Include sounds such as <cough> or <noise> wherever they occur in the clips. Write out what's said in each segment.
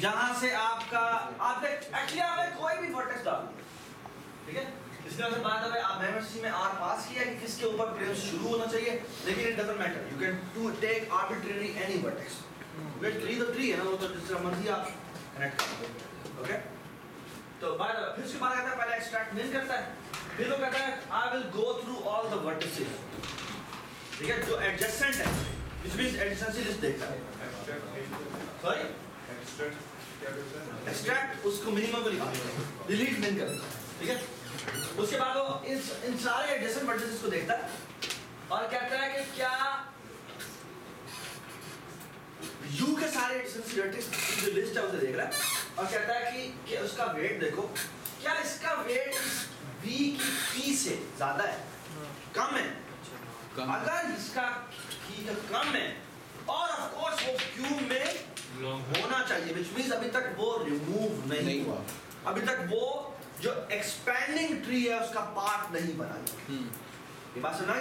जहाँ से आपका, आप एक्चुअली आपने कोई भी वर्टेक्स डाल ठीक है? इसके वजह बात है आप एमएससी में आर पास किया कि किसके ऊपर प्रेम शुरू होना चाहिए, लेकिन it doesn't matter you can to take arbitrary any vertex wait tree the tree है ना, वो तो जिस मर्ज़ी आप कनेक्ट कर ओके तो बाद फिर उसके बाद आता है, पहले एक्सट्रैक्ट मिन करता है। फिर वो कहता है I will go through all the vertices ठीक है? जो एडजेसेंट है, which means adjacency लिस्ट देखता है। सॉरी एक्सट्रैक्ट उसको मिनिमम को लिखा डिलीट मिन कर ठीक है? उसके बाद वो इन इन सारे एडजेसेंट वर्टिसेस को देखता है। और कहता है कि क्या यू के सारे एडजेसेंट जो लिस्ट है उसे देख रहा है। और कहता है कि, कि उसका वेट देखो। क्या इसका वेट v की p से ज़्यादा है? कम है। कम। अगर इसका की का कम है और ऑफ़ कोर्स वो q में होना चाहिए which means अभी तक वो रिमूव नहीं, नहीं हुआ। अभी तक वो जो एक्सपैंडिंग ट्री है उसका पार्ट नहीं बना हम्म, ये बात सुना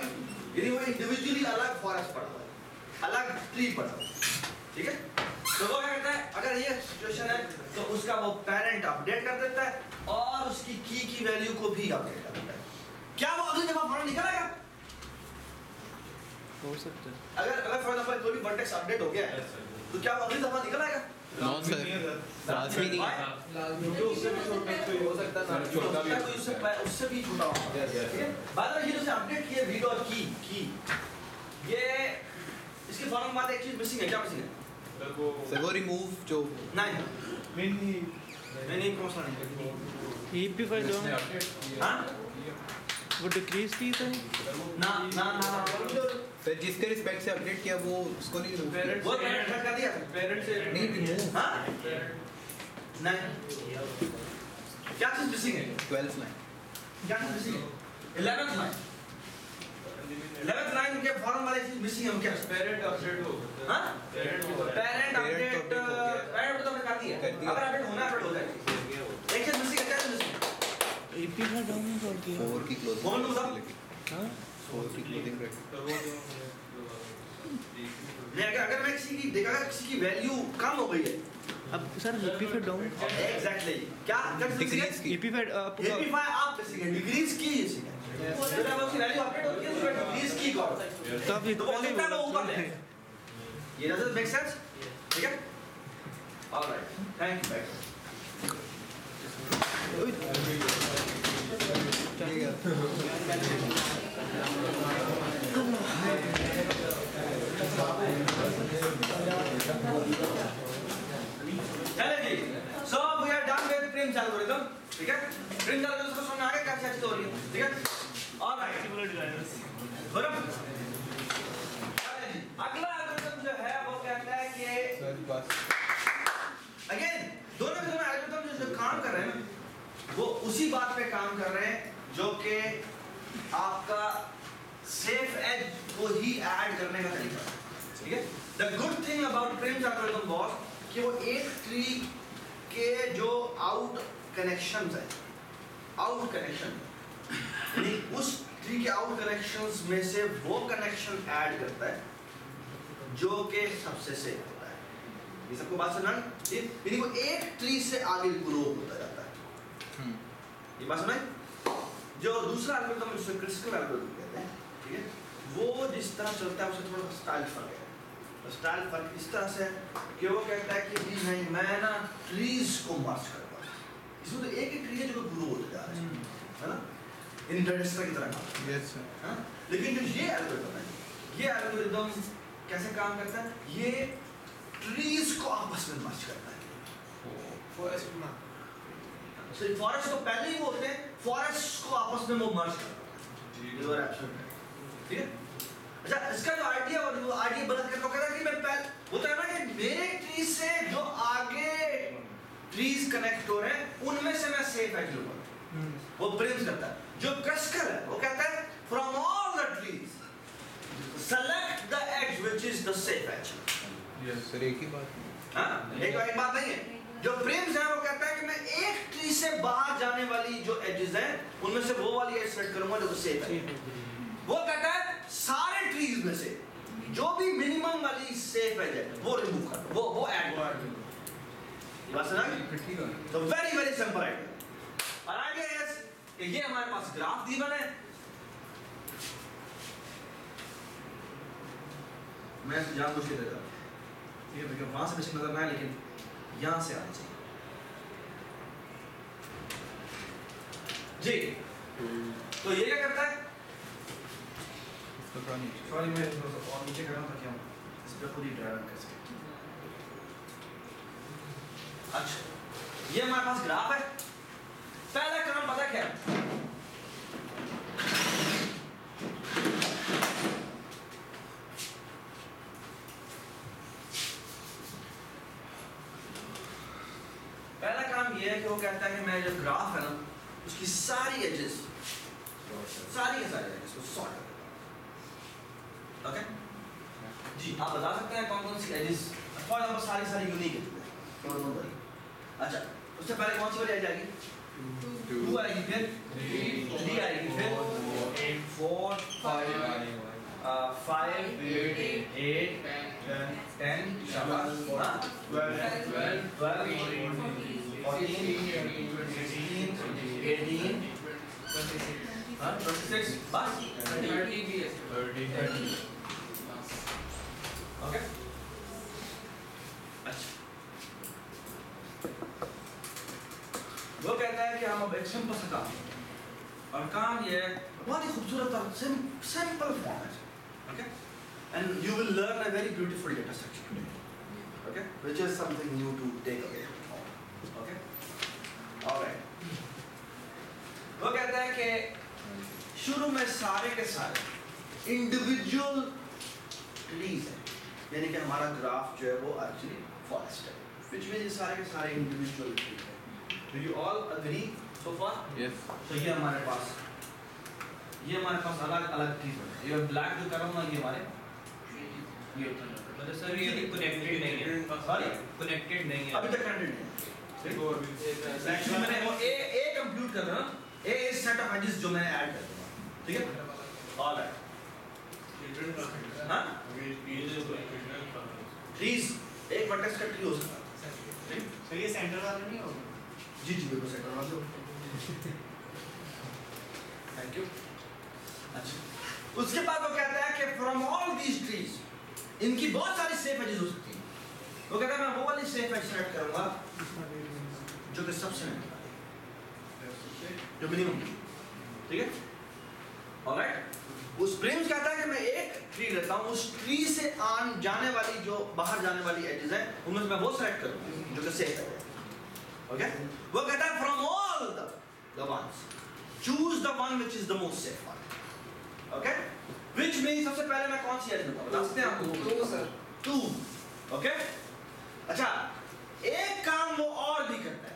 यदि वो इंडिविजुअली अलग फॉरेस्ट पड़ा हुआ है अलग ट्री पड़ा हुआ है ठीक है? तो वो क्या करता है? अगर ये सिचुएशन है तो उसका वो पेरेंट अपडेट कर देता है और उसकी की की वैल्यू को भी अपडेट कर देता है। क्या वो अगली दफ़ा फॉरन निकल आएगा हो सकता है। अगर अगर फॉर एग्जांपल कोई भी वर्टेक्स अपडेट हो गया है तो क्या वो अगली दफ़ा निकल आएगा? सर लाजमी नहीं है उससे भी छोटा हो सकता तो उससे उससे भी होगा। है बाद में ये जो अपडेट किए रीड और की की। ये इसके फॉरम बाद एक चीज़ मिसिंग है क्या मिसिंग है? सर वो रिमूव जो नहीं। मैं नहीं पहुँचना नहीं। ईपी फ़ाइल जो हाँ? वो डिक्रीज की था ना ना ना सर जिसके रिस्पेक्ट से अपडेट किया वो उसको नहीं remove वो ठग कर दिया? पेरेंट्स से नहीं हाँ? नहीं। क्या चीज़ मिसिंग है? 12th line क्या चीज़ मिसिंग है? 11th लाइन 11th लाइन के फॉर्म वाले चीज़ मिसिंग है क्या? पेरेंट अपडेट हो हाँ? पेरेंट हो पेरेंट अपडेट। पेरेंट तो हमने कर दिया। कर दिया। अगर अपडेट होना अपडेट हो जाएगी एक चीज़ मिसिंग है क्या चीज़ मिसिंग है ईपी फ़ाइल डाउन कर दिया फोर की क्लोजिंग मोहन बताओ। हाँ? फोर की क्लोजिंग तो जो नहीं अगर अगर मैं किसी की देखा किसी की वैल्यू कम हो गई है। अब सर फ़ाइल डाउन एग्जैक्टली क्या? क्या डिक्रीज की। ईपी फ़ाइल आपका आप किसी डिक्रीज की किसी का जब उसकी वैल्यू अपडेट होती है तो डिक्रीज की कॉल तो आप तो वो पहले ऊपर ले। ये डज मेक सेंस ठीक है? ऑलराइट थैंक यू चले जी। So we are done with Prim algorithm ठीक है? प्रिंट एल्गोरिथम को समझ में आ गया क्या क्या चीज़ हो रही है? ठीक है ऑलराइट बराबर चले जी। अगला एल्गोरिथम जो है वो कहता है कि सर बस अगेन दोनों के दोनों एल्गोरिथम जो जो काम कर रहे हैं ना वो उसी बात पे काम कर रहे हैं जो कि आपका सेफ़ एज को ही ऐड करने का तरीका ठीक है? The good thing about Prim's algorithm was कि वो एक ट्री के जो आउट कनेक्शंस है आउट कनेक्शन उस ट्री के आउट कनेक्शंस में से वो कनेक्शन ऐड करता है जो कि सबसे सेफ़ होता है। ये सबको बात सुना यानी वो एक ट्री से आगे ग्रो होता जाता है। हम्म, ये बात सुनाई? जो दूसरा एल्गोरिथम जिसे क्रिटिकल एल्गोरिथम कहते हैं ठीक है? वो जिस तरह चलता है उससे थोड़ा स्टाइल फ़र्क है। स्टाइल फ़र्क इस तरह से कि वो कहता है कि जी नहीं मैं ना ट्रीज को मर्ज करूँगा इसमें तो एक ही ट्री है जो ग्रो होता जा रहा है है ना? इंटरनेस्टर की तरह यस सर हाँ? लेकिन जो ये एल्गोरिथम है ये एल्गोरिथम कैसे काम करता है? ये ट्रीज को आपस में मर्ज करता है। फॉरेस्ट में। So फॉरेस्ट तो पहले ही वो होते हैं फॉरेस्ट को आपस में वो मर्ज करता है. ठीक है? इसका जो आइडिया और वो आइडिया बदल कर तो कहता है कि मैं पहले होता है ना कि मेरे ट्री से जो आगे ट्रीज कनेक्ट हो रहे हैं उनमें से मैं सेफ़ एज लूँगा। वो प्रिंस करता है। जो क्रस्कर है वो कहता है from all the trees select the edge which is the safe edge yes sir एक ही बात। हाँ एक एक बात नहीं है। जो प्रिंस है वो कहता है कि मैं एक ट्री से बाहर जाने वाली जो एजेस हैं उनमें से वो वाली एज सेलेक्ट करूँगा जो सेफ़ है। वो कहता है सारे ट्रीज में से जो भी मिनिमम वाली सेफ़ है वो रिमूव कर वो वो ऐड ये है तो वेरी वेरी सिंपल आइडिया और इज़ कि ये हमारे पास ग्राफ गिवन है मैं यहाँ कुछ नहीं देता। ठीक है भैया वहाँ से बेशक नज़र ना लेकिन यहाँ से आना चाहिए। जी। तो ये क्या करता है? इसको थोड़ा नीचे सॉरी मैं थोड़ा सा और नीचे कर रहा हूँ ताकि हम इस पर खुद ड्राइव कर सकें अच्छा ये हमारे पास ग्राफ है पहला काम पता क्या है? पहला काम ये है कि वो कहता है कि मैं जो ग्राफ है ना उसकी सारी एजेस सारी के सारी एजेस को सॉर्ट कर देता हूँ। ओके जी आप बता सकते हैं कौन कौन सी एजेस फॉर एग्जांपल सारी सारी यूनिक है अच्छा उससे पहले कौन सी वाली आ जाएगी टू आएगी फिर? थ्री आएगी फिर? Four five eight ten eighteen twenty six बस अच्छा वो कहता है कि हम अब एक सिंपल सा काम करें। और काम ये है बहुत ही खूबसूरत और फॉर्म है okay and you will learn a very beautiful data structure today okay which is something new to take away okay all right वो कहता है कि शुरू में सारे के सारे इंडिविजुअल ट्रीज है। यानी कि हमारा ग्राफ जो है वो एक्चुअली फॉरेस्ट है। Which means ये सारे के सारे इंडिविजुअल ट्रीज है। Do you all agree so far? Yes तो ये हमारे पास ये हमारे पास अलग अलग ट्रीज है। ये ब्लैक जो कर रहा हूँ ना ये हमारे ये मतलब सर ये कनेक्टेड नहीं है। सॉरी कनेक्टेड नहीं है। अभी तक कनेक्टेड नहीं है। मैंने वो ए ए कंप्यूट कर रहा हूँ। A is set of edges जो मैंने ऐड कर दूँगा ठीक है? ऑल ऑलराइट हाँ। ट्रीज एक वर्टेक्स का ट्री हो। सकता है। सर ये सेंटर वाला नहीं होगा जी जी बिल्कुल सेट करवा दो थैंक यू अच्छा। उसके बाद वो कहता है कि फ्रॉम ऑल दीज ट्रीज इनकी बहुत सारी सेफ़ एजेस हो सकती हैं। वो कहता है, मैं वो वाली सेफ़ एज सेलेक्ट करूँगा जो कि सबसे मिनिमम जो मिनिमम ठीक है? ऑलराइट उस प्रिंस कहता है कि मैं एक ट्री लेता हूँ। उस ट्री से आन जाने वाली जो बाहर जाने वाली एजेस है, उनमें से मैं वो सेलेक्ट करूँगा जो कि सेफ़ है। ओके वो कहता है from all the ones choose the one which is the most safe one okay which means सबसे पहले मैं कौन सी एज लूँगा बता सकते हैं आपको तो सर। टू ओके अच्छा एक काम वो और भी करता है।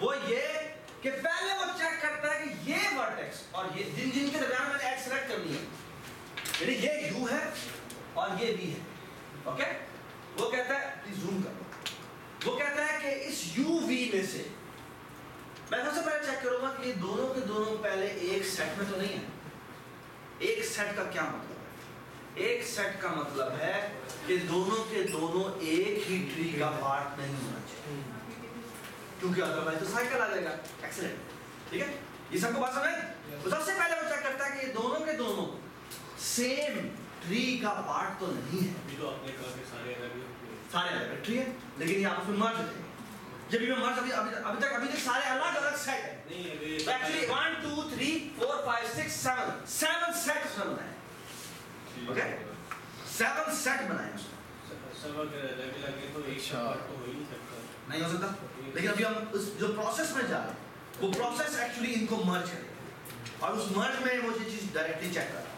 वो ये कि पहले वो चेक करता है कि ये वर्टेक्स और ये जिन जिन के दरमियान मैंने एज सेलेक्ट करनी है यानी ये यू है और ये भी है। ओके वो कहता है प्लीज़ जूम कर। वो कहता है कि इस यू वी में से मैं सबसे पहले चेक करूँगा कि ये दोनों के दोनों पहले एक सेट में तो नहीं है। सेट का क्या मतलब है? एक सेट का मतलब है कि दोनों के दोनों एक ही ट्री का पार्ट नहीं होना चाहिए। क्योंकि अदरवाइज़ तो साइकिल आ जाएगा। एक्सीडेंट ठीक है? ये सबको बात समझ तो सबसे पहले वो चेक करता है कि ये दोनों के दोनों सेम ट्री का पार्ट तो नहीं है। सारे अलग ट्री है। लेकिन ये आपस में मर्ज है जब ये मर्ज अभी अभी अभी तक अभी तक सारे अलग अलग सेट है। तो actually one two three four five six seven seven set उसने बनाए। ओके सेवन सेट बनाए उसने। नहीं हो सकता। लेकिन अभी हम उस जो प्रोसेस में जा रहे हैं वो प्रोसेस एक्चुअली इनको मर्ज करेगा। और उस मर्ज में वो ये चीज़ डायरेक्टली चेक कर रहा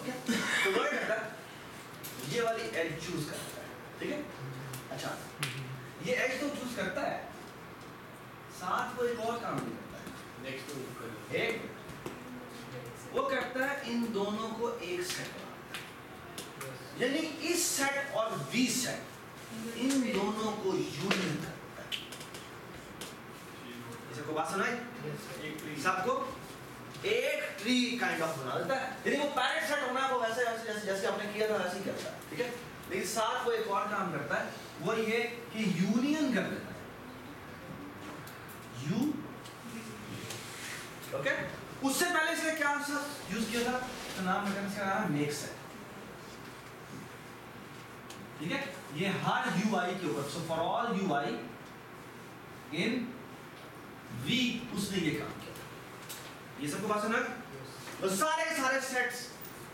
ओके तो वो करता है ये वाली एज चूज़ करता है। ठीक है? अच्छा। ये एज तो चूज़ करता है साथ वो एक और काम भी करता है एक वो करता है इन दोनों को एक सेट यानी इस सेट और बी सेट इन दोनों को यूनियन करता है। सबको बात सुनाई? सबको? एक ट्री काइंड ऑफ़ बना देता है। यदि वो पैरेट सेट होना वो वैसे वैसे जैसे जैसे आपने किया था वैसे ही करता है ठीक है? लेकिन साथ वो एक और काम करता है वो ये कि यूनियन कर देता है। नाम रखा इसका नाम है मेक सेट ठीक है? ये हर यूआई के ऊपर so for all u i in V उसने ये काम किया ये सबको बात समझ तो सारे सारे सेट्स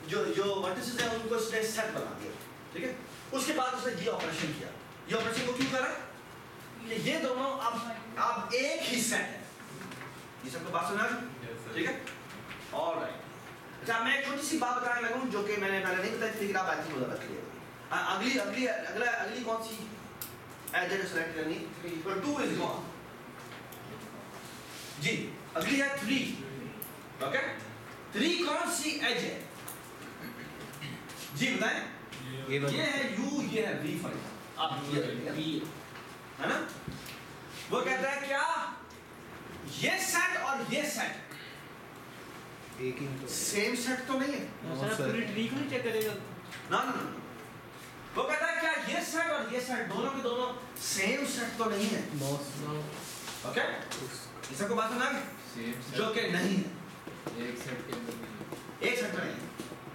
जो जो वर्टिसेस है उनको उसने सेट बना दिया। ठीक है? उसके बाद उसने ये ऑपरेशन किया। ये ऑपरेशन को क्यों करा? कि ये दोनों अब अब एक ही सेट है। ये सबको बात सुना? ठीक है? ऑलराइट अच्छा मैं एक छोटी सी बात बताने लगूं जो कि मैंने पहले नहीं बताई थी लेकिन आप ऐसी मुझे रख लिया अगली अगली अगला अगली कौन सी एजेंट सेलेक्ट करनी? पर टू इज़ गॉन जी अगली है थ्री ओके थ्री कौन सी एज है? जी बताएँ। ये ये है यू ये है वी फॉर आप ये है। ना? वो कहता है क्या? ये सेट और ये सेट एक ही तो सेम सेट तो नहीं है। पूरी ट्री को नहीं चेक करेगा। ना ना वो कहता है क्या ये सेट और ये सेट दोनों के दोनों सेम सेट तो नहीं है? ओके ये सबको बात सुना जो कि नहीं है। एक सेट के अंदर एक सेट तो नहीं है।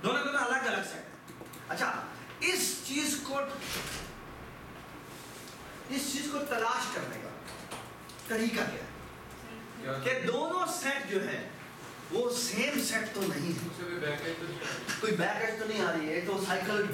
दोनों के दोनों अलग अलग सेट अच्छा इस चीज़ को इस चीज़ को तलाश करने का तरीका क्या है? कि दोनों सेट जो है वो सेम सेट तो नहीं है। तो। कोई बैक एज तो नहीं आ रही है तो साइकिल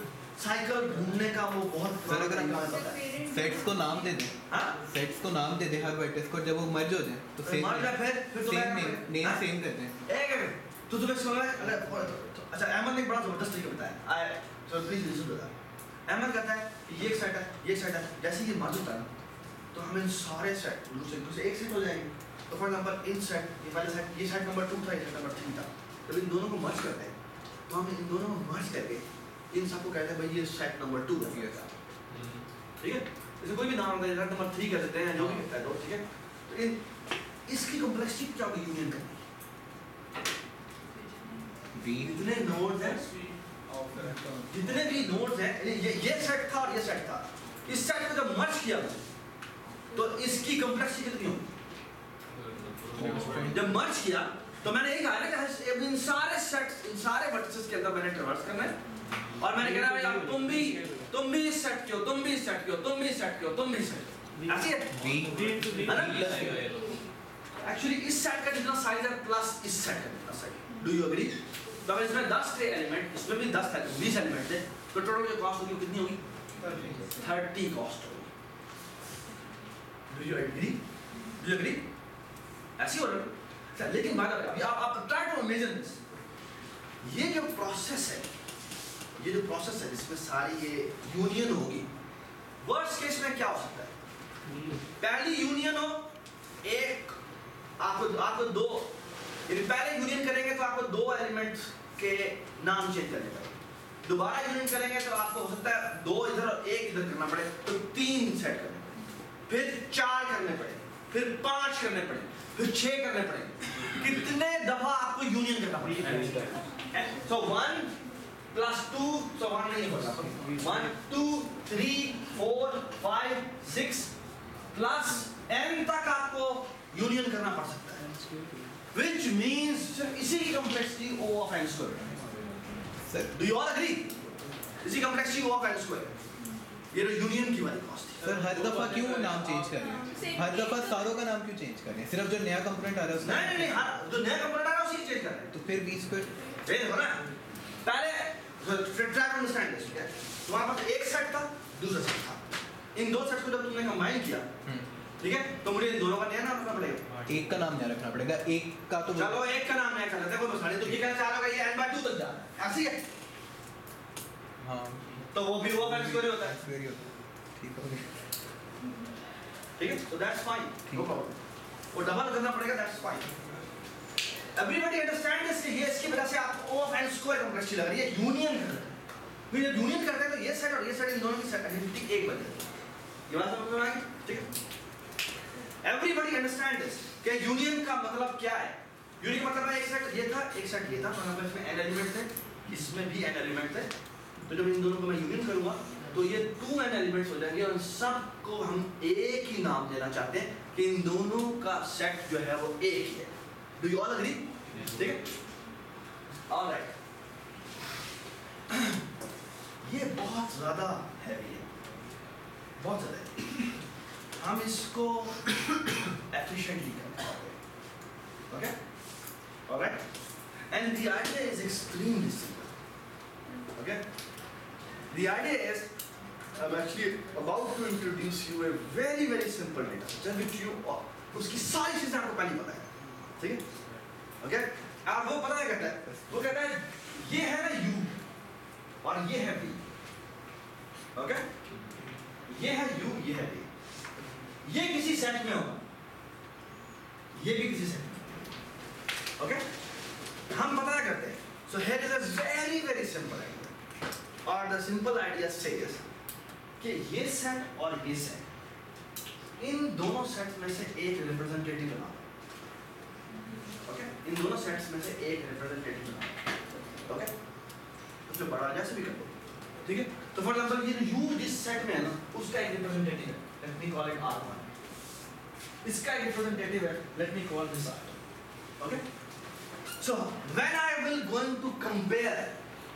साइकिल घूमने का वो बहुत है। सेट्स को नाम दे दें हाँ? सेट्स को नाम दे दें हर वर्टेक्स को जब वो मर्ज हो जाए तो सेम मान लिया फिर फिर तो सेम नेम नेम हाँ? सेम रहते हैं। एक मिनट तो तुम्हें सुना है अरे तो- अच्छा अहमद ने बड़ा ज़बरदस्त तरीका बताया। I so please listen to that Ahmad कहता है कि ये एक सेट है ये सेट है। जैसे ये मर्ज होता है ना, तो हम सारे सेट दूसरे दूसरे एक सेट हो जाएँगे। तो फॉर एग्जांपल इन सेट ये वाले सेट ये सेट नंबर टू था, ये सेट नंबर थ्री था। जब इन दोनों को मर्ज करते हैं। तो हम इन दोनों को मर्ज करके इन सबको कहते हैं, भाई, ये सेट नंबर टू है ठीक है? जैसे कोई भी नाम होता सेट नंबर थ्री कर देते हैं, जो भी कहता है लोग ठीक है? तो इन, इसकी कॉम्प्लेक्सिटी क्या होगी यूनियन करनी वी जितने नोड्स हैं, जितने भी नोड्स हैं ये- ये सेट था और ये सेट था। इस सेट को जब मर्ज किया तो इसकी कॉम्प्लेक्सिटी कितनी होगी? जब मर्ज किया तो मैंने यही कहा ना कि इन सारे सेट्स इन सारे वर्टिसेस के अंदर मैंने ट्रावर्स करना है। और मैंने कहना भाई अब तुम भी तुम भी इस सेट के हो तुम भी इस सेट के हो तुम भी इस सेट के हो तुम भी सेट हो। ऐसी है एक्चुअली इस सेट का जितना साइज़ है प्लस इस सेट का जितना साइज़ डू यू एग्री तो अगर इसमें 10 थे एलिमेंट इसमें भी 10 थे 20 एलिमेंट थे तो टोटल जो कॉस्ट होगी कितनी होगी? 30 कॉस्ट होगी। Do you agree do you agree ऐसी हो रहा है। लेकिन बात अभी आप आप ट्राई टू इमेजिन दिस ये जो प्रोसेस है ये जो प्रोसेस है जिसमें सारी ये यूनियन होगी वर्स्ट केस में क्या हो सकता है? पहली यूनियन हो एक आपको आपको दो। यदि पहले यूनियन करेंगे तो आपको दो एलिमेंट्स के नाम चेंज करने पड़ेंगे। दोबारा यूनियन करेंगे तो आपको हो सकता है दो इधर और एक इधर करना पड़े तो तीन सेट करने पड़े फिर चार करने पड़े फिर पाँच करने पड़े फिर छह करने पड़ेंगे। कितने दफ़ा आपको यूनियन करना पड़ेगा? So one plus two so one नहीं होगा one two three four five six plus n तक आपको यूनियन करना पड़ सकता है। विच सिर्फ़ इसी की O of n square sir do you all agree? इसी complexity O of n square ये जो यूनियन की वाली कॉस्ट थी। सर हर दफ़ा क्यों नाम चेंज कर रहे हैं? हर दफ़ा सारों का नाम क्यों चेंज कर रहे हैं? सिर्फ़ जो नया कंपोनेंट आ रहा है उसका नहीं नहीं नहीं हर जो नया कंपोनेंट आ रहा है उसी चेंज कर रहे हैं। तो फिर वी स्क्वायर ये देखो ना पहले ट्राई अंडरस्टैंड दिस ठीक है? तुम्हारे पास एक सेट था दूसरा सेट था। इन दो सेट्स को जब तुमने कंबाइन किया ठीक है? तो मुझे इन दोनों का नया नाम रखना पड़ेगा। एक का नाम नया रखना पड़ेगा। एक का तो चलो एक का नाम नया कर लेते हैं। कोई मसला नहीं तो ये कहना चाह रहा होगा ये n बाय 2 तक जा। रहा है ऐसी है। हाँ। तो वो भी वो स्क्वायर होता है। स्क्वायर ही होता है। ठीक हो गया। ठीक है तो दैट्स फाइन नो प्रॉब्लम वो डबल करना पड़ेगा that's fine everybody understand this कि ये इसकी वजह से आप O of n square complexity लग रही है। यूनियन कर हैं। जब यूनियन करते हैं तो ये सेट और ये सेट इन दोनों की सेट आइडेंटिटी एक बन जाती है। ये बात समझ में आ गई? ठीक है। एवरीबॉडी अंडरस्टैंड दिस कि यूनियन का मतलब क्या है? यूनियन का मतलब है एक सेट ये था एक सेट ये था। एग्जांपल इसमें n एलिमेंट थे इसमें भी n एलिमेंट थे तो जब इन दोनों को मैं यूनियन करूँगा तो ये टू n एलिमेंट्स हो जाएँगे और सबको हम एक ही नाम देना चाहते हैं कि इन दोनों का सेट जो है वो एक ही है। डू यू ऑल एग्री ठीक है? ऑलराइट <clears throat> ये बहुत ज़्यादा हैवी है। बहुत ज़्यादा है। <clears throat> हम इसको <clears throat> efficiently कर पाओगे okay alright and the idea is extremely simple. Okay? The idea is, I'm actually about to introduce you a very very simple data. Structure which you. उसकी सारी चीज़ें आपको पहले पता है। ठीक है? ओके आप वो पता है कहता है? वो कहता है, ये है ना यू और ये है बी ओके ये है यू ये है बी ये किसी सेट में होगा। ये भी किसी सेट में ओके हम पता करते हैं? So here is a very very simple idea और द सिंपल आइडिया सेज कि ये सेट और ये सेट इन दोनों सेट्स में से एक रिप्रेजेंटेटिव बना ओके इन दोनों सेट्स में से एक रिप्रेजेंटेटिव बना ओके उसमें बड़ा जैसे भी कर ठीक है? तो फॉर एग्जांपल ये यू जिस सेट में है ना, उसका एक रिप्रेजेंटेटिव है। Let me call it r1 इसका एक रिप्रेजेंटेटिव है। Let me call this r okay so when I will going to compare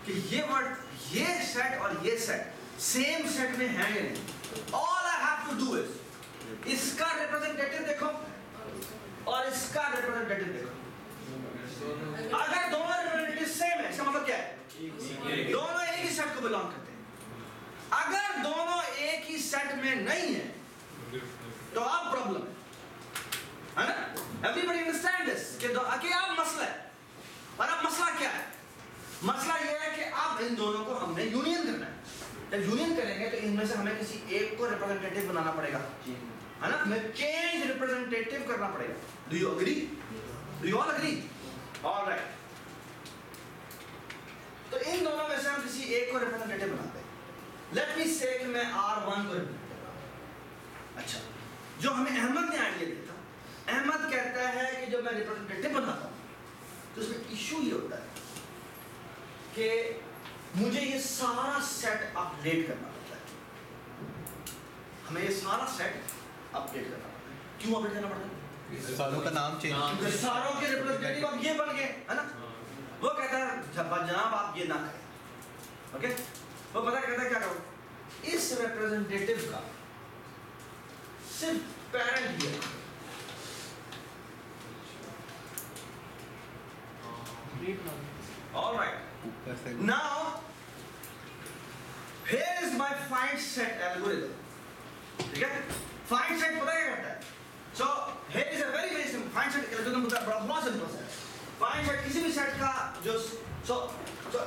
कि ये वर्ड ये सेट और ये सेट सेम सेट में है या नहीं? All I have to do is इसका रिप्रेजेंटेटिव देखो और इसका रिप्रेजेंटेटिव देखो। अगर दोनों रिप्रेजेंटेटिव सेम है, इसका मतलब क्या है? दोनों एक ही सेट को बिलोंग करते हैं। अगर दोनों एक ही सेट में नहीं है तो अब प्रॉब्लम है। ना? एवरीबॉडी अंडरस्टैंड दिस कि अब मसला है। और अब मसला क्या है? मसला यह है कि अब इन दोनों को हमने यूनियन करना है। जब यूनियन करेंगे तो इनमें से हमें किसी एक को रिप्रेजेंटेटिव बनाना पड़ेगा। है ना? हमें चेंज रिप्रेजेंटेटिव करना पड़ेगा। Do you agree do you all agree alright तो इन दोनों में से हम किसी एक को रिप्रेजेंटेटिव बनाते हैं। लेट मी से कि मैं R1 को रिप्रेजेंट कर रहा अच्छा। जो हमें अहमद ने आइडिया दिया था। अहमद कहता है कि जब मैं रिप्रेजेंटेटिव बनाता हूँ तो उसमें इशू ये होता है। कि मुझे ये सारा सेट अपडेट करना पड़ता है। हमें ये सारा सेट अपडेट करना पड़ता है। क्यों अपडेट करना पड़ता है? सारों का नाम चेंज सारों के रिप्रेजेंटेटिव अब ये बन गए है ना? वो कहता है जब जनाब आप ये ना करें। ओके वो पता कहता है क्या करो? इस रिप्रेजेंटेटिव का सिर्फ़ पेरेंट ये ऑल राइट ऊपर से Now, here is my find set algorithm. ठीक है? Find set पता क्या करता है? So here is a very very simple find set algorithm होता है बड़ा बहुत simple सा है. Find set किसी भी set का जो so so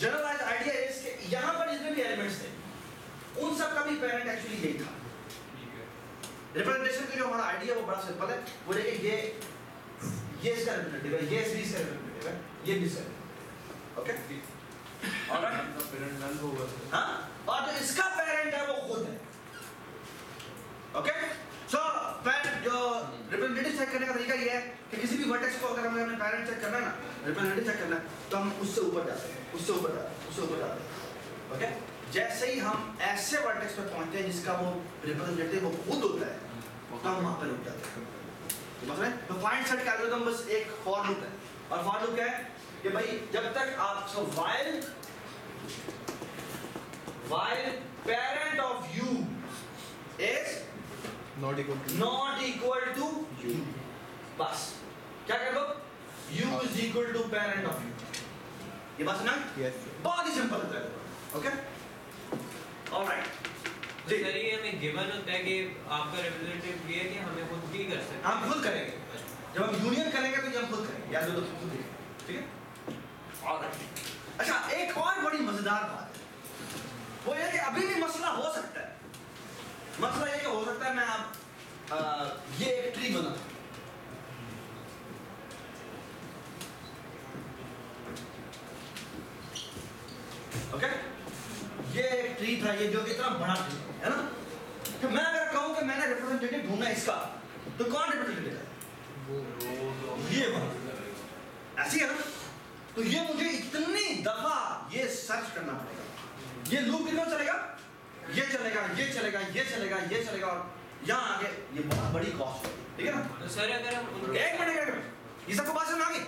generalized idea is कि यहाँ पर जितने भी elements थे, उन सब का भी parent actually यही था. रिप्रेजेंटेशन का जो हमारा आइडिया वो बड़ा सिंपल है वो देखिए ये ये इसका रिप्रेजेंटेटिव है ये इसका इसका रिप्रेजेंटेटिव है ये भी इसका ओके और जो इसका पेरेंट है वो खुद है। ओके सो पेरेंट जो रिप्रेजेंटेटिव चेक करने का तरीका ये है कि किसी भी वर्टेक्स को अगर हमें अपने पेरेंट चेक करना है ना रिप्रेजेंटेटिव चेक करना है तो हम उससे ऊपर जाते हैं, उससे ऊपर जाते हैं, उससे ऊपर जाते हैं। ओके जैसे ही हम ऐसे वर्टेक्स पे पहुँचते हैं जिसका वो रिप्रेजेंटेटिव वो खुद होता है तो हम वहाँ पे रुक जाते हैं। तो फाइंड सेट एल्गोरिथम बस एक फॉर लूप है। और फॉर लूप है? कि भाई जब तक आप so while while parent of u is not equal to not equal to u बस। क्या कर दो u is equal to parent of u ये बात सुना? यस बहुत ही सिंपल होता है। ओके ऑलराइट तो सर ये हमें गिवन होता है कि आपका रिप्रेजेंटेटिव ये है कि हमें खुद भी कर सकते हम खुद करेंगे। जब हम यूनियन करेंगे तो ये हम खुद करेंगे। याद दो खुद करेंगे ठीक है? अच्छा एक और बड़ी मज़ेदार बात है। वो ये कि अभी भी मसला हो सकता है। मसला ये कि हो सकता है मैं आप आ, ये एक ट्री बना ओके ये एक ट्री था ये जो कि इतना बड़ा ट्री है ना? तो मैं अगर कहूँ कि मैंने रिप्रेजेंटेटिव ढूंढना इसका तो कौन रिप्रेजेंटेटिव है? ये वाला ऐसी है ना? तो ये मुझे इतनी दफ़ा ये सर्च करना पड़ेगा। ये लूप कितना चलेगा? ये चलेगा ये चलेगा ये चलेगा ये चलेगा और यहाँ आगे ये बहुत बड़ी कॉस्ट है ठीक है ना? तो सर अगर हम एक मिनट एक मिनट। ये सबको बात समझ आ गई?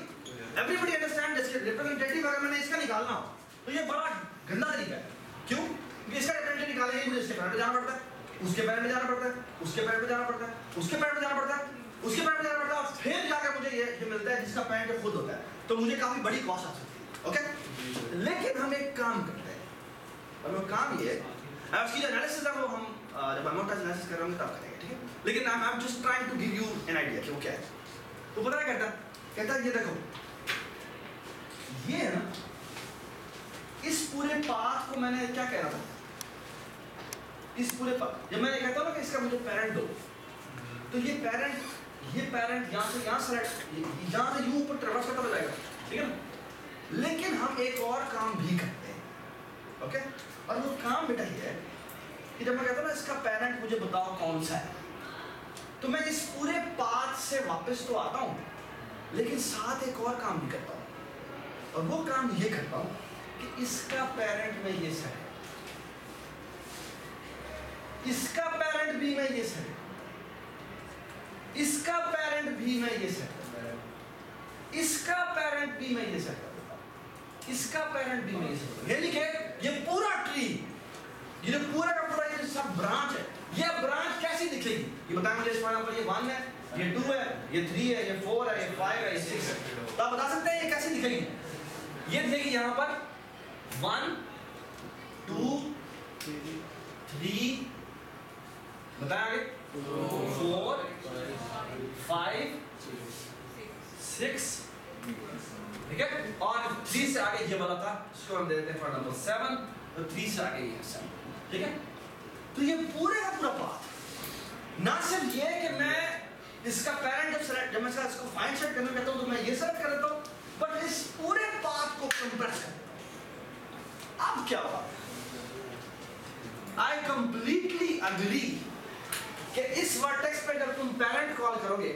एवरीबॉडी अंडरस्टैंड दिस रिप्रेजेंटेटिव अगर मैंने इसका निकालना हो तो ये बड़ा गंदा तरीका है। क्यों? क्योंकि इसका डिपेंडेंट निकालेंगे मुझे इसके पैर पे जाना पड़ता है उसके पैर पे जाना पड़ता है उसके पैर पे जाना पड़ता है उसके पैर पे जाना पड़ता है उसके पैर पे जाना पड़ता है और फिर जाकर मुझे ये ये मिलता है जिसका पैंट खुद होता है। तो मुझे काफ़ी बड़ी कॉस्ट आ सकती है ओके लेकिन हम एक काम करते हैं। और वो काम ये उसकी जो एनालिसिस है वो हम जब अमोटाइज एनालिसिस कर रहे होंगे तब करेंगे, ठीक है? लेकिन I am just trying to give you an idea कि वो क्या है। तो पता है कहता कहता ये देखो, ये है ना, इस पूरे पाथ को मैंने क्या कह रहा था? इस पूरे पाथ जब मैंने कहता हूँ ना कि इसका मुझे पेरेंट दो तो ये पेरेंट ये पेरेंट यहाँ से यहाँ सेलेक्ट यहाँ से यूँ ऊपर ट्रेवर्स करता जाएगा, ठीक है ना? लेकिन हम एक और काम भी करते हैं ओके और वो काम बेटा ये है कि जब मैं कहता ना, इसका पेरेंट मुझे बताओ कौन सा है तो मैं इस पूरे पाथ से वापस तो आता हूँ, लेकिन साथ एक और काम भी करता हूँ। और वो काम ये करता हूँ कि इसका पेरेंट में ये सर इसका पेरेंट भी मैं ये सर इसका पेरेंट भी मैं ये सर करता हूँ। इसका पेरेंट भी मैं ये सर करता हूँ। इसका पेरेंट भी मैं ये सर करता हूँ। यानी कि ये पूरा ट्री ये जो पूरा का पूरा ये सब ब्रांच है ये ब्रांच कैसी दिखेगी ये बताएँ मुझे फॉर एग्जांपल ये वन है, ये टू है, ये थ्री है, ये फोर है, ये फाइव है, ये सिक्स है तो आप बता सकते हैं ये कैसी दिखेगी ये दिखेगी यहाँ पर वन टू थ्री बताएँ आगे फोर फाइव सिक्स ठीक है? और थ्री से आगे ये वाला था, इसको हम दे देते हैं फॉर एग्जांपल सेवन तो थ्री से आगे ये सेवन ठीक है? तो ये पूरे का पूरा पाथ ना सिर्फ़ ये कि मैं इसका पेरेंट जब सेलेक्ट जब मैं इसका इसको फाइंड सेट करना कहता हूँ तो मैं ये सेलेक्ट कर देता हूँ बट इस पूरे पाथ को कंप्रेस कर अब क्या हुआ? आई कंप्लीटली अग्री कि इस वर्टेक्स पे जब तुम पेरेंट कॉल करोगे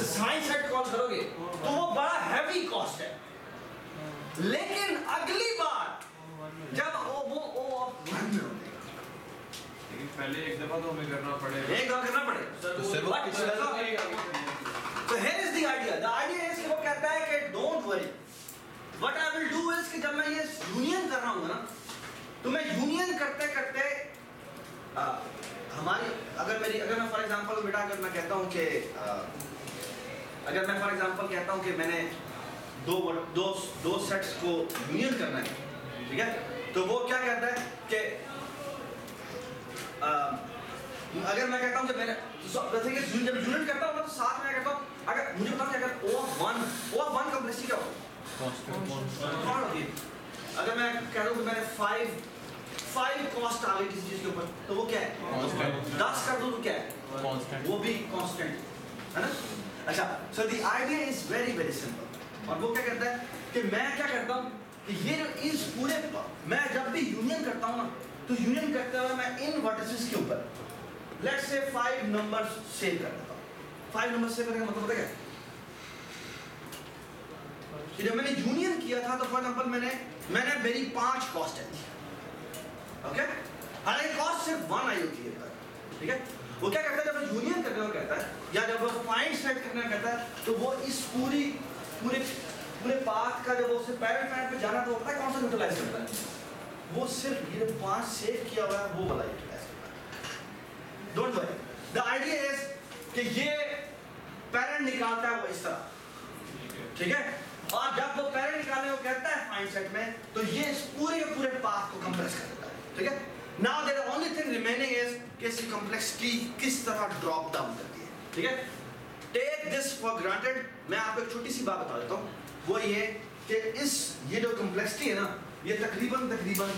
साइंस सेट कॉल करोगे तो वो बड़ा हैवी कॉस्ट है। लेकिन अगली बार जब वो वो वो वन में होगा लेकिन पहले एक दफ़ा तो हमें करना पड़ेगा। एक बार करना पड़े तो सर वो So here is the idea. The idea is कि वो कहता है कि don't worry. What I will do is कि जब मैं ये यूनियन कर रहा हूँ ना तो मैं यूनियन करते करते आ, हमारी अगर मेरी अगर मैं फॉर एग्जांपल बेटा अगर मैं कहता हूँ कि अगर मैं फॉर एग्जांपल कहता हूँ कि मैंने दो दो दो सेट्स को यूनियन करना है ठीक है? तो वो क्या कहता है कि आ, अगर मैं कहता हूँ कि मैंने जैसे कि यून- जब यूनिट करता हूँ तो साथ में हूँ अगर मुझे पता है अगर O one O one complexity क्या होगी? अगर मैं कह दूँ कि मैंने फाइव फाइव कॉस्ट आ गई किसी चीज़ के ऊपर तो वो क्या है? दस कर दूँ तो क्या है? वो भी कांस्टेंट है ना? अच्छा so the idea is very very simple और वो क्या करता है कि मैं क्या करता हूँ कि ये जो इस पूरे मैं जब भी यूनियन करता हूँ ना तो यूनियन करते हुए मैं इन वर्टिसेस के ऊपर let's say five numbers save कर देता हूँ। फाइव नंबर सेव करने का मतलब पता क्या? कि जब मैंने यूनियन किया था तो फॉर एग्जांपल मैंने मैंने मेरी पाँच कॉस्ट है। ओके हालाँकि कॉस्ट सिर्फ़ वन आई होती है ठीक है? वो क्या करता है, जब यूनियन करने को कहता है, या जब वो फाइंड सेट करने को कहता है तो वो इस पूरी, पूरे पूरे पाथ का जब वो उसे पैरेंट पैरेंट पे जाना तो वो पता कौन सा यूटिलाइज करता है? वो सिर्फ़ ये पाँच सेव किया हुआ है, वो वाला यूटिलाइज करता है। Don't worry the idea is कि ये पैरेंट निकालता है वो इस तरह। ठीक है? और जब वो पैरेंट निकालने को कहता है फाइंड सेट में तो ये इस पूरे पूरे पाथ को कंप्रेस कर देता है। ठीक है? Now there only thing remaining is कि इसकी कॉम्प्लेक्सिटी किस तरह ड्रॉप डाउन करती है ठीक है? टेक दिस फॉर ग्रांटेड मैं आपको एक छोटी सी बात बता देता हूँ। वो ये कि इस ये जो कॉम्प्लेक्सिटी है ना ये तकरीबन तकरीबन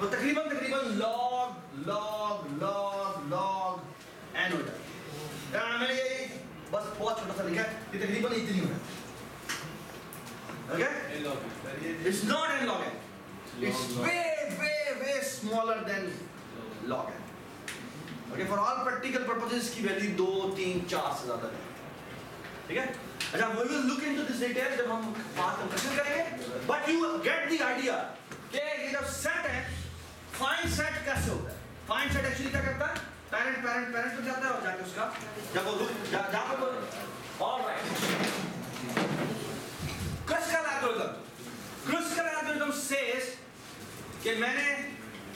वो तकरीबन तकरीबन log log log log n हो जाती है। मैंने ये बस बहुत छोटा सा लिखा है ये तकरीबन इतनी हो जाती okay? It's not n log n it's way way way smaller than log n. Okay, for all practical purposes की वैल्यू दो, तीन, चार से ज़्यादा है। ठीक है? अच्छा we will look into this detail जब हम बात कंप्रेशन करेंगे। But you get the idea कि ये जब सेट है फाइंड सेट कैसे होता है? फाइंड सेट एक्चुअली क्या करता है? पेरेंट पेरेंट पेरेंट पे जाता है और जाके उसका जब वो जहाँ वो alright Kruskal algorithm Kruskal algorithm कि मैंने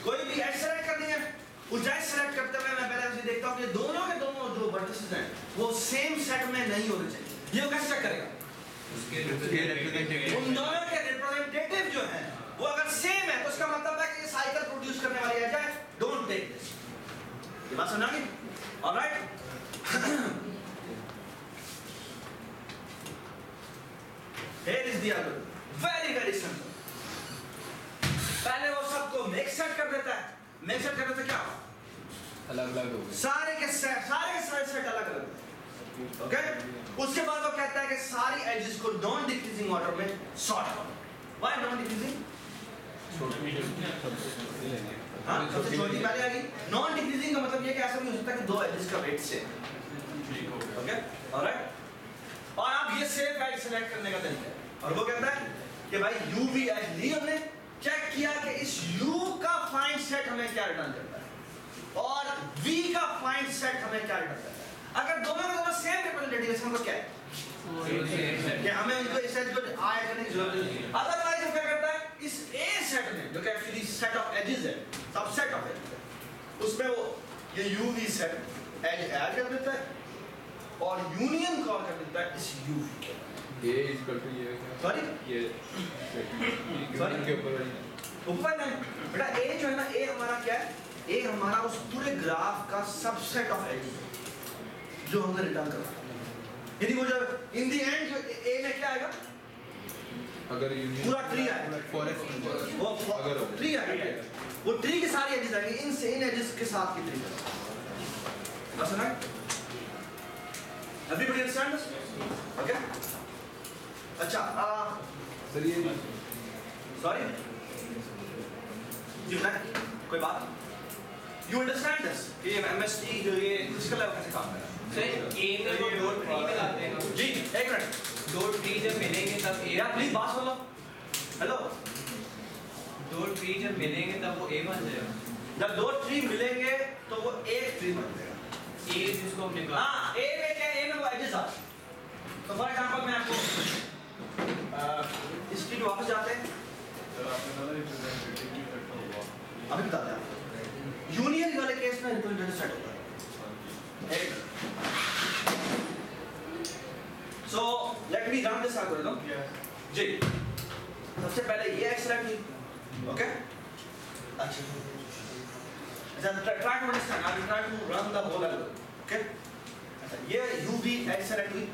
कोई भी एज सेलेक्ट करनी है ऊंचाई सेलेक्ट करते हुए मैं पहले उसे देखता हूँ कि दोनों के दोनों जो वर्टिसेस हैं वो सेम सेट में नहीं होने चाहिए। ये वो कैसे चेक करेगा? उसके representative उन दोनों के रिप्रेजेंटेटिव जो हैं वो अगर सेम है तो उसका मतलब है कि ये साइकिल प्रोड्यूस करने वाली एज है। डोंट टेक दिस ये बात समझा गई? Alright Here is the algorithm. Very very simple. पहले वो सबको मिक्स सेट कर देता है मिक्स सेट करने से क्या होगा अलग अलग हो गए सारे के सेट सारे के सारे सेट अलग अलग ओके उसके बाद वो कहता है कि सारी एजेस को नॉन ऑर्डर में सॉर्ट करो व्हाई नॉन डिक्रीजिंग हाँ सबसे छोटी पहले आ गई नॉन डिक्रीजिंग का मतलब ये कि ऐसा भी हो सकता है कि दो एजेस का वेट सेम हो ओके ऑलराइट और अब ये सेफ़ एज सेलेक्ट करने का तरीका और वो कहता है कि भाई यू वी एज ली हमने चेक किया कि इस u का फाइंड सेट हमें क्या रिटर्न करता है और v का फाइंड सेट हमें क्या रिटर्न करता है अगर दोनों में दोनों सेम रिप्रेजेंटेटिव मतलब क्या है कि हमें उनको इस सेट को आया करने की ज़रूरत नहीं है। अदरवाइज़ वो क्या करता है? इस a सेट में जो कि एक्चुअली सेट ऑफ़ एजेस है सबसेट ऑफ़ एजेस है उसमें वो ये u v set edge add कर देता है और यूनियन कॉल कर देता है इस u v के। ये इक्वल टू ये सॉरी ये Sorry? के ऊपर वाली ऊपर नहीं बेटा a जो है ना a हमारा क्या है? A हमारा उस पूरे ग्राफ का सबसेट ऑफ़ एजेस जो हमने रिटर्न करना वो जब इन द एंड जो a में क्या आएगा? अगर यूनियन पूरा ट्री आएगा। फॉरेस्ट वो अगर ट्री आएगा। वो ट्री की सारी एजेस आएँगे। इन से इन एजेस के साथ की ट्री बस ना? एवरीबॉडी अंडरस्टैंड ओके अच्छा आ सर ये सॉरी जी बताएँ कोई बात? यू अंडरस्टैंड दिस ये एमएसटी जो ये फ़िज़िकल लेवल कैसे काम कर? रहा सर ए में वो डॉट ट्री में लाते हैं है जी एक मिनट डॉट ट्री जब मिलेंगे तब ए यार प्लीज़ बात सुन हेलो डॉट ट्री जब मिलेंगे तब वो ए बन जाएगा। जब दो ट्री मिलेंगे तो वो एक ट्री बन जाएगा। ए जिसको हमने कहा हाँ ए में क्या ए में वो एजेस आ। तो फॉर एग्जांपल मैं आपको आ, इस ट्री वापस जाते हैं। सर आपने कहा रिप्रेजेंटेटिव की इकट्ठा अभी बताते हैं। यूनियन वाले केस में रिप्रेजेंटेटिव सेट होता है। So let me run this algorithm क्या जी. सबसे पहले ये एक्स हुई। ओके अच्छा। अच्छा try to understand I try to run the whole algorithm okay अच्छा ये यू भी एक्स सेलेक्ट हुई।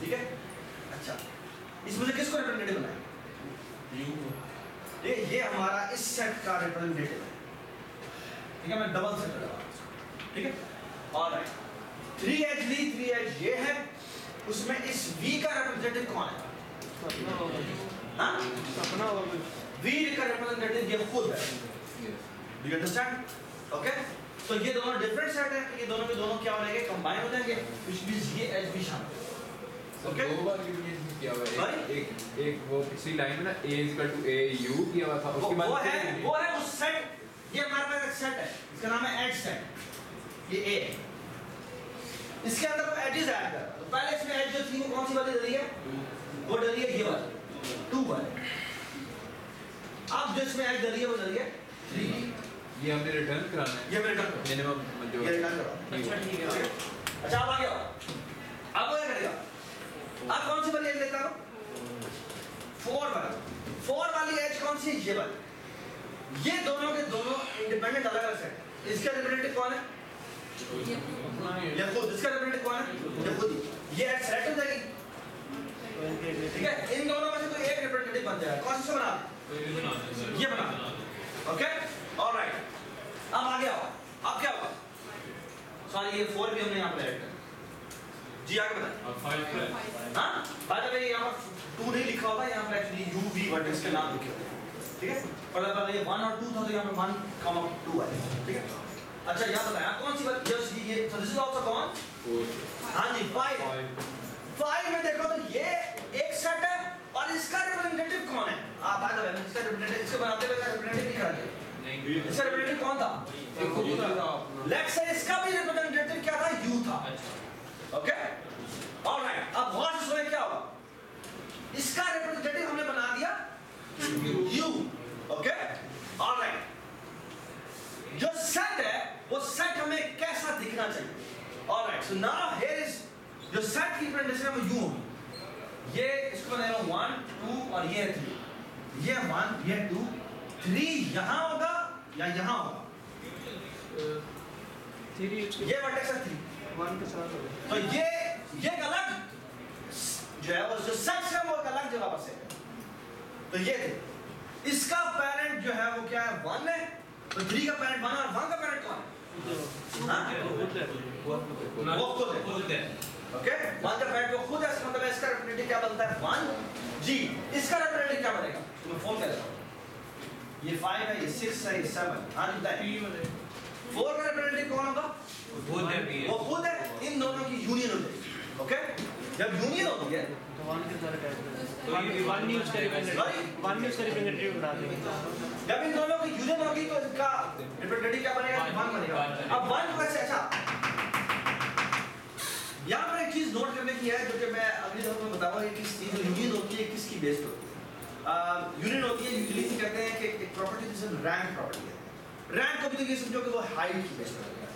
ठीक है? अच्छा। इसमें से किसको रिप्रेजेंटेटिव बनाए ये ये हमारा इस सेट का रिप्रेजेंटेटिव है। ठीक है? मैं डबल सेट लगा ठीक है? ऑलराइट थ्री एच ली थ्री एच ये है उसमें इस v का रिप्रेजेंटेटिव कौन है? हाँ? अपना और v का रिप्रेजेंटेटिव ये खुद है। डू यू अंडरस्टैंड ओके तो ये दोनों डिफरेंट सेट है ये दोनों के दोनों क्या हो जाएँगे? कंबाइन हो जाएँगे which means ये एच भी शामिल है। सर दो बार किया हुआ है। एक एक एक वो पिछली लाइन में ना a a u किया हुआ था उसके बाद वो है वो है उस सेट ये हमारे पास एक सेट है इसका नाम है एड सेट ये ए है। इसके अंदर एजेस ऐड कर तो पहले इसमें एज जो थी वो कौन सी वाली डली है? वो डली है ये वाली। टू वाली। अब जो इसमें एज डली है वो डली है थ्री ये हमने रिटर्न कराना है। ये मैं रिटर्न मिनिमम जो ये रिटर्न करो। अच्छा ठीक है। अच्छा अब आ गया अब क्या करेगा? अब कौन सी वाली एज लेता हूँ? फोर वाली। फोर वाली एज कौन सी है? ये वाली। ये दोनों के दोनों इंडिपेंडेंट अलग अलग सेट इसका रिप्रेजेंटेटिव कौन है? ये खुद इसका रिप्रेजेंटेटिव कौन है ये खुद ये एज सेलेक्ट हो जाएगी। ठीक है? इन दोनों में से कोई एक रिप्रेजेंटेटिव बन जाएगा। कौन सा बना ये बना ओके ऑलराइट अब आगे आओ। अब क्या होगा सॉरी ये फोर भी हमने यहाँ पर ऐड कर जी आगे बताएँ। अब फाइव है हाँ? बाय द वे यहाँ पर टू नहीं लिखा होगा। यहाँ पर एक्चुअली यू वी वर्टेक्स के नाम लिखे होते हैं। ठीक है? पर अगर ये वन और टू था तो यहाँ पर वन कम अप टू आएगा ठीक है? अच्छा यहाँ बताया कौन सी बात यस ये so this is also कौन? हाँ जी फाइव फाइव में देखो तो ये एक सेट है और इसका रिप्रेजेंटेटिव कौन है? आप द वे इसका रिप्रेजेंटेटिव इसके बनाते हुए इसका रिप्रेजेंटेटिव नहीं इसका रिप्रेजेंटेटिव कौन था? लेट्स से इसका भी रिप्रेजेंटेटिव क्या था? यू था। ओके ऑलराइट अब से सुने क्या होगा इसका रिप्रेजेंटेटिव हमने बना दिया यू ओके ऑलराइट चाहिए? Alright so now here is जो सेट की रिप्रेजेंटेशन है वो यूँ होगी। ये इसको बनाएगा वन टू और ये थ्री ये वन ये टू थ्री यहाँ होगा या यहाँ होगा? थ्री ये वर्टेक्स है थ्री वन के साथ हो तो ये ये अलग जो है वो जो सेक्स है वो अलग जगह पर से तो ये थे इसका पेरेंट जो है वो क्या है? वन है। तो थ्री का पेरेंट वन और वन का पेरेंट कौन है। हाँ? वो खुद है है वो है मतलब इसका रिप्रेजेंटेटिव क्या बनता है वन जी इसका रिप्रेजेंटेटिव क्या बनेगा तो मैं फ़ोन कर रहा हूँ ये फाइव है ये सिक्स है ये सेवन हाँ जुड़ता है फोर का रिप्रेजेंटेटिव कौन होगा खुद है वो खुद है इन दोनों की यूनियन हो जाएगी ओके जब यूनियन होती है तो वन के अटैच तो ये वन न्यूज़ का? रिप्रेजेंटेटिव वन न्यूज़ का रिप्रेजेंटेटिव उठा देंगे। जब इन दोनों की यूनियन होगी तो इसका रिप्रेजेंटेटिव क्या बनेगा? वन बनेगा। अब वन को अच्छा। यहाँ पर एक चीज़ नोट करने की है जो कि मैं अगली दफ़ा में बताऊँगा कि किस चीज़ यूनियन होती है किसकी बेस्ड होती है। यूनियन होती है यूजुअली कहते हैं कि एक प्रॉपर्टी जिसे रैंक प्रॉपर्टी है रैंक को भी तो ये समझो कि वो हाइट की बेस्ड होती है।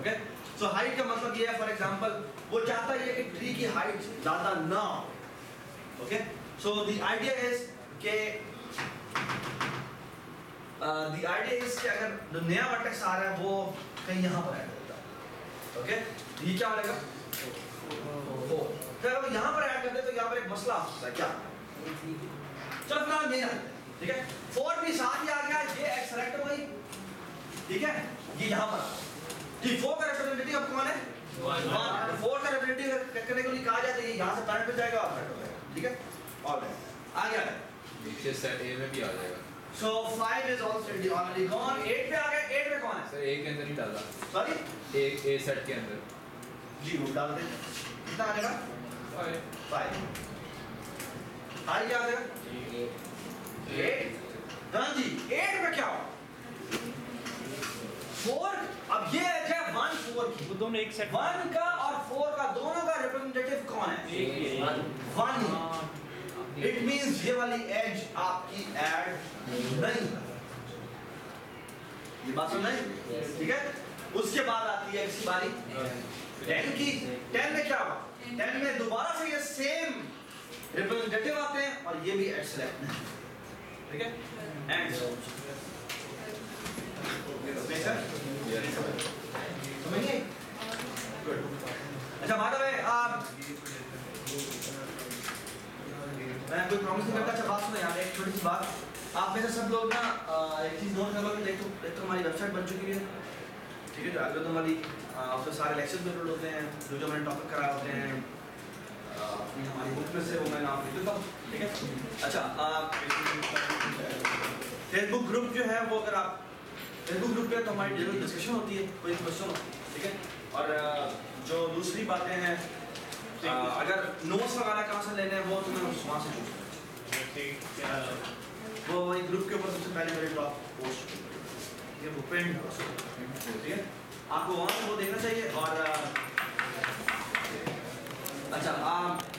ओके सो हाइट का मतलब ये है फॉर एग्जांपल वो चाहता है कि ट्री की हाइट ज़्यादा ना हो। Okay so the idea is कि द आइडिया इज़ कि अगर जो नया वर्टेक्स आ रहा है, वो कहीं यहाँ पर ऐड होता है। ओके ये क्या फोर तो अगर यहाँ पर ऐड कर दे तो यहाँ पर एक मसला आ सकता है। क्या? चलो, फ़िलहाल यही रखते ठीक है? फोर भी साथ ही आ गया, ये एक्स वही। ठीक है? ये यहाँ पर आ गया। ठीक फोर का रिप्रेजेंटेटिव अब कौन है? वन फोर का रिप्रेजेंटेटिव करने को लिए कहा जाए तो ये यहाँ से पैरेंट पे जाएगा और पैरेंट ठीक है? और आ गया नीचे सेट ए में भी आ जाएगा। So 5 is already already gone 8 पे आ गया? 8 में कौन है? सर ए के अंदर ही डाला। सॉरी ए ए सेट के अंदर। जी वो डाल दे। कितना आ जाएगा? 5 हाई क्या आ जाएगा? 8 धन जी 8 में क्या हो 4 अब ये है क्या 1 4 की? वो दोनों एक सेट 1 का और फोर का दोनों का रिप्रेजेंटेटिव कौन है? ही है। 1 इट मींस ये वाली एज आपकी ऐड नहीं ये बात समझ आई? ठीक है? उसके बाद आती है किसी बारी टेन की। टेन में क्या हुआ? टेन में दोबारा से ये सेम रिप्रेजेंटेटिव आते हैं और ये भी एड सेलेक्ट नहीं। ठीक है? एंड अच्छा बात है आप मैं कोई प्रॉमिस नहीं करता अच्छा बात सुनो यार एक छोटी सी बात। आप में से सब लोग ना एक चीज़ नोट कर लो देख तो हमारी वेबसाइट बन चुकी है। ठीक है, जो तो हमारी उसमें सारे लेक्चर भी अपलोड होते हैं, जो जो मैंने टॉपिक कराए होते हैं हमारी बुक में से वो मैं नाम लिख ठीक है? अच्छा फेसबुक ग्रुप जो है, वो अगर आप फेसबुक ग्रुप पे तो हमारी डेली डिस्कशन होती है कोई क्वेश्चन होती है ठीक है? और जो दूसरी बातें हैं अगर नोट्स वगैरह कहाँ से लेने हैं वो तो मैं वहाँ से पूछ वो वही ग्रुप के ऊपर सबसे पहले मेरे टॉप पोस्ट ये वो पेंट ठीक है? आपको वहाँ से वो देखना चाहिए और अच्छा आप